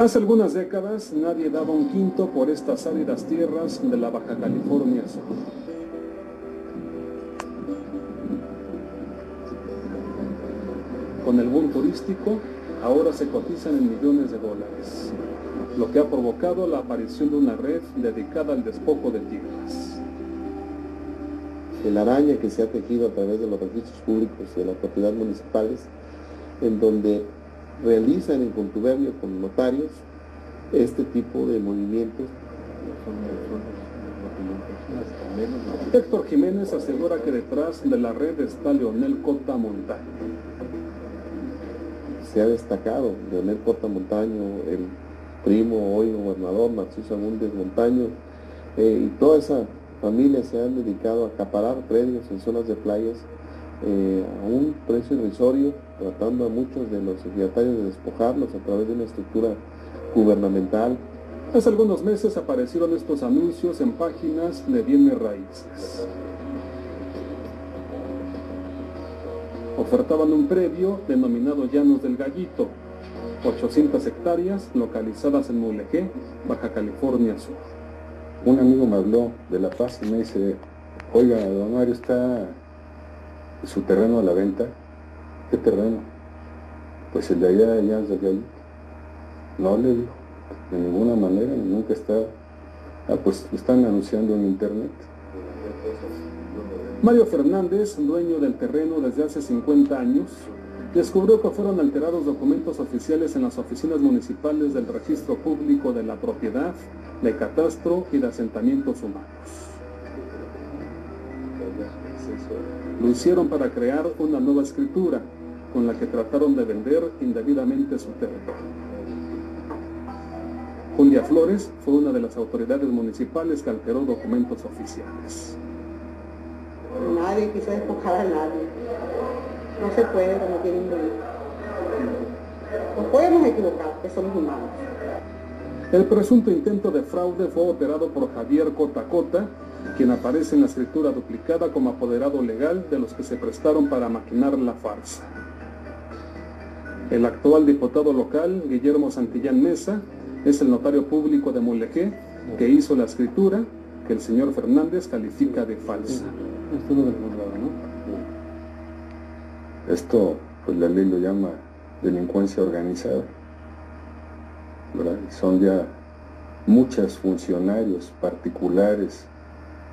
Hace algunas décadas nadie daba un quinto por estas áridas tierras de la Baja California Sur. Con el boom turístico, ahora se cotizan en millones de dólares, lo que ha provocado la aparición de una red dedicada al despojo de tierras. El araña que se ha tejido a través de los registros públicos de las propiedades municipales, en donde realizan en contubernio con notarios este tipo de movimientos. Héctor Jiménez asegura que detrás de la red está Leonel Cota Montaño. Se ha destacado Leonel Cota Montaño, el primo hoy gobernador Marciso Agúndez Montaño, eh, y toda esa familia se han dedicado a acaparar predios en zonas de playas eh, a un precio irrisorio, tratando a muchos de los ejidatarios de despojarlos a través de una estructura gubernamental. Hace algunos meses aparecieron estos anuncios en páginas de bienes raíces. Ofertaban un predio denominado Llanos del Gallito, 800 hectáreas localizadas en Mulegé, Baja California Sur. Un amigo me habló de La Paz y me dice, oiga, don Mario, está su terreno a la venta. ¿Qué terreno? Pues el de allá, de allá. No le dijo, de ninguna manera, nunca está. Ah, pues están anunciando en internet. Mario Fernández, dueño del terreno desde hace 50 años, descubrió que fueron alterados documentos oficiales en las oficinas municipales del registro público de la propiedad, de catastro y de asentamientos humanos. Lo hicieron para crear una nueva escritura con la que trataron de vender indebidamente su territorio. Julia Flores fue una de las autoridades municipales que alteró documentos oficiales. Nadie quiso despojar a nadie. No se puede como quieren venir. Nos podemos equivocar, que somos humanos. El presunto intento de fraude fue operado por Javier Cota Cota, quien aparece en la escritura duplicada como apoderado legal de los que se prestaron para maquinar la farsa. El actual diputado local, Guillermo Santillán Mesa, es el notario público de Mulegé que hizo la escritura que el señor Fernández califica de falsa. Esto no Esto, pues la ley lo llama delincuencia organizada. Son ya muchos funcionarios particulares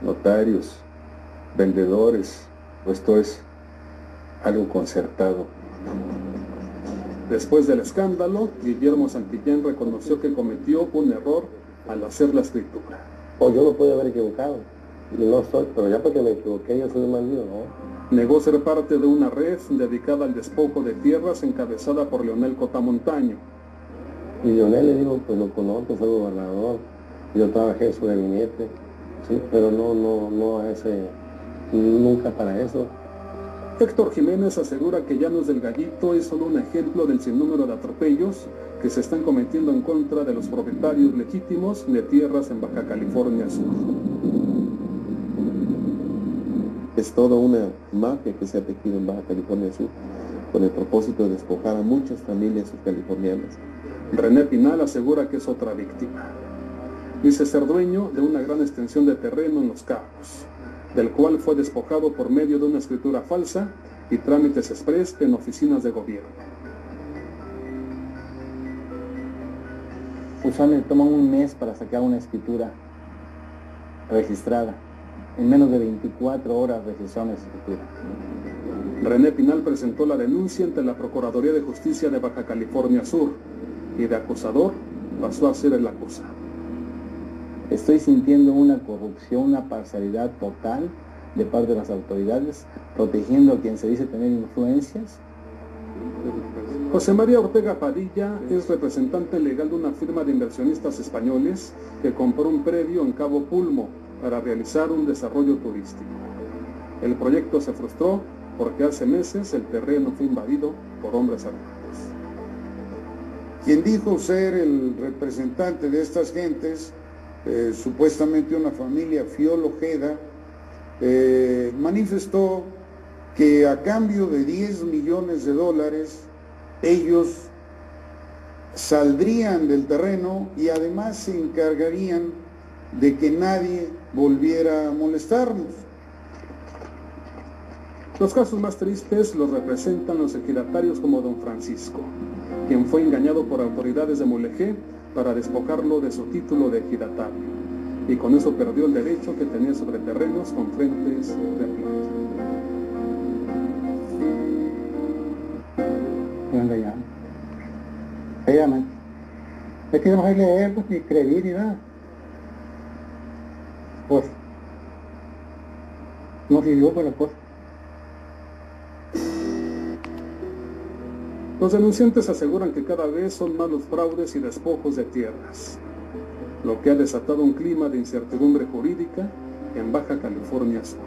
notarios, vendedores, esto es algo concertado. Después del escándalo, Guillermo Santillán reconoció que cometió un error al hacer la escritura. O yo lo puedo haber equivocado, no soy, pero ya porque me equivoqué yo soy un mal ¿no? Negó ser parte de una red dedicada al despojo de tierras encabezada por Leonel Cotamontaño. Y Leonel le digo, pues lo conozco, fue gobernador, yo trabajé en su gabinete, sí, pero no, no, no a ese, nunca para eso. Héctor Jiménez asegura que Llanos del Gallito es solo un ejemplo del sinnúmero de atropellos que se están cometiendo en contra de los propietarios legítimos de tierras en Baja California Sur. Es toda una mafia que se ha tejido en Baja California Sur con el propósito de despojar a muchas familias californianas. René Pinal asegura que es otra víctima. Dice ser dueño de una gran extensión de terreno en Los Cabos, del cual fue despojado por medio de una escritura falsa y trámites express en oficinas de gobierno. Usualmente toman un mes para sacar una escritura registrada. En menos de 24 horas registraron la escritura. René Pinal presentó la denuncia ante la Procuraduría de Justicia de Baja California Sur y de acusador pasó a ser el acusado. Estoy sintiendo una corrupción, una parcialidad total de parte de las autoridades, protegiendo a quien se dice tener influencias. José María Ortega Padilla es representante legal de una firma de inversionistas españoles que compró un predio en Cabo Pulmo para realizar un desarrollo turístico. El proyecto se frustró porque hace meses el terreno fue invadido por hombres armados. Quien dijo ser el representante de estas gentes eh, supuestamente una familia Fiolojeda, eh, manifestó que a cambio de 10 millones de dólares ellos saldrían del terreno y además se encargarían de que nadie volviera a molestarnos. Los casos más tristes los representan los ejidatarios como don Francisco, quien fue engañado por autoridades de Mulegé para despojarlo de su título de ejidatario, y con eso perdió el derecho que tenía sobre terrenos con frentes de plata. Es que no hay leer, pues, ni escribir, ni nada. Pues, no sirvió para la cosa. Los denunciantes aseguran que cada vez son más los fraudes y despojos de tierras, lo que ha desatado un clima de incertidumbre jurídica en Baja California Sur.